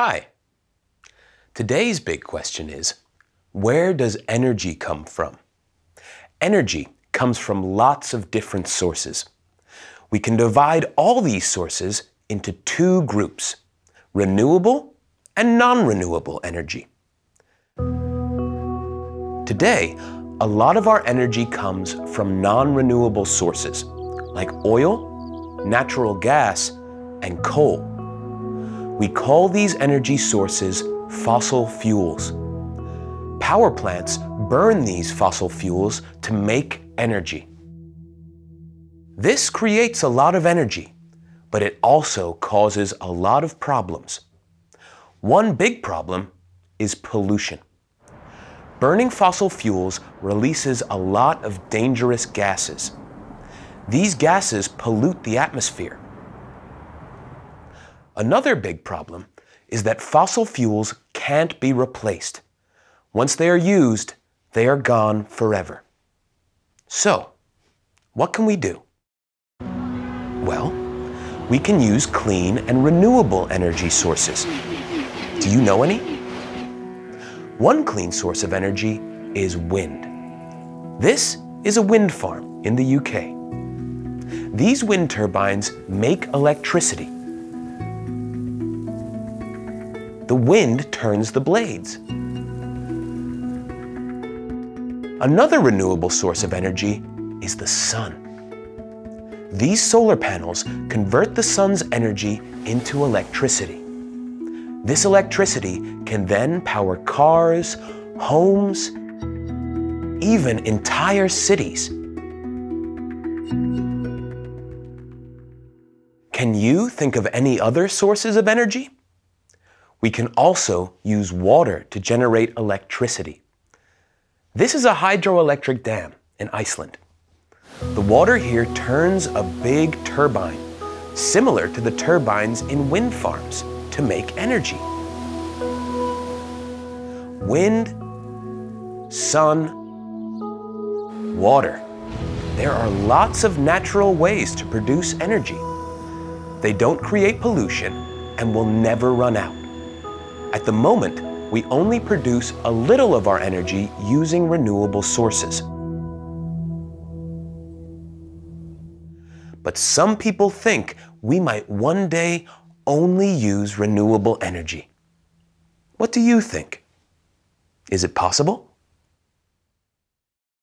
Hi. Today's big question is, where does energy come from? Energy comes from lots of different sources. We can divide all these sources into two groups, renewable and non-renewable energy. Today, a lot of our energy comes from non-renewable sources, like oil, natural gas, and coal. We call these energy sources fossil fuels. Power plants burn these fossil fuels to make energy. This creates a lot of energy, but it also causes a lot of problems. One big problem is pollution. Burning fossil fuels releases a lot of dangerous gases. These gases pollute the atmosphere. Another big problem is that fossil fuels can't be replaced. Once they are used, they are gone forever. So, what can we do? Well, we can use clean and renewable energy sources. Do you know any? One clean source of energy is wind. This is a wind farm in the UK. These wind turbines make electricity. The wind turns the blades. Another renewable source of energy is the sun. These solar panels convert the sun's energy into electricity. This electricity can then power cars, homes, even entire cities. Can you think of any other sources of energy? We can also use water to generate electricity. This is a hydroelectric dam in Iceland. The water here turns a big turbine, similar to the turbines in wind farms, to make energy. Wind, sun, water. There are lots of natural ways to produce energy. They don't create pollution and will never run out. At the moment, we only produce a little of our energy using renewable sources. But some people think we might one day only use renewable energy. What do you think? Is it possible?